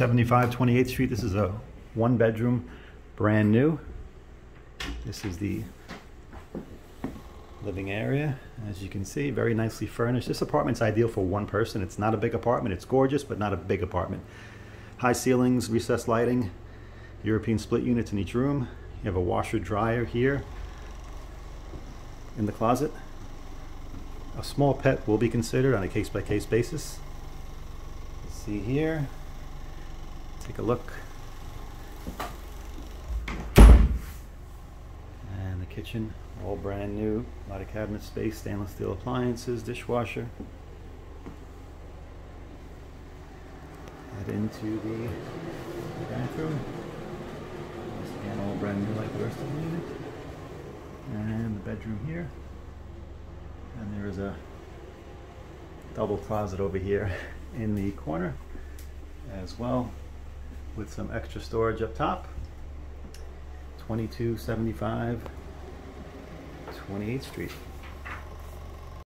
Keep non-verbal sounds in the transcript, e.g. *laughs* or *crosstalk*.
2275 28th Street. This is a one bedroom, brand new. This is the living area. As you can see, very nicely furnished. This apartment's ideal for one person. It's not a big apartment. It's gorgeous, but not a big apartment. High ceilings, recessed lighting, European split units in each room. You have a washer dryer here in the closet. A small pet will be considered on a case by case basis. See here, take a look. And the kitchen, all brand new, a lot of cabinet space, stainless steel appliances, dishwasher. Head into the bathroom. Once again, all brand new like the rest of the unit. And the bedroom here. And there is a double closet over here *laughs* in the corner as well with some extra storage up top. 2275 28th Street.